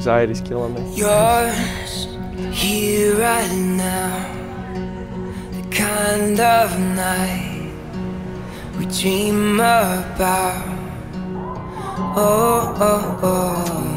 Anxiety's killing me. Yours here right now. The kind of night we dream about. Oh, oh, oh. Oh.